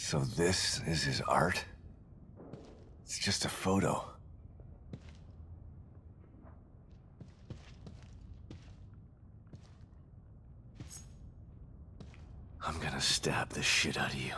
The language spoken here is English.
So this is his art? It's just a photo. I'm gonna stab the shit out of you.